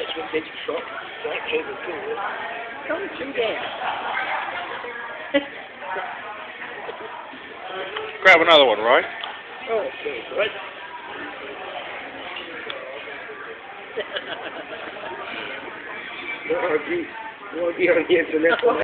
That's one vintage shop. Right over door. Come to there. Grab another one, oh, right? Oh, very good. You want to be, you want to be on the internet?